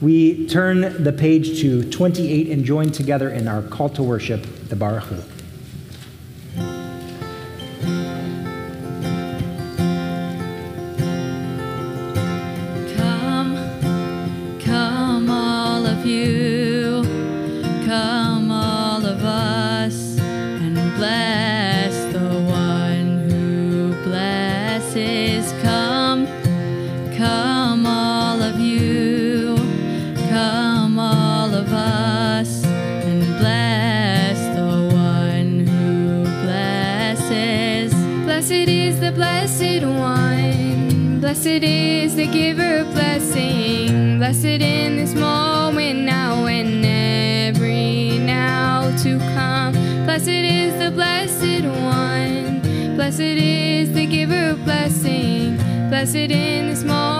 we turn the page to 28 and join together in our call to worship, the Barechu. Come, come, all of you, come, all of us, and bless Blessed is the blessed one. Blessed is the giver of blessing. Blessed in this moment now and every now to come. Blessed is the blessed one. Blessed is the giver of blessing. Blessed in this moment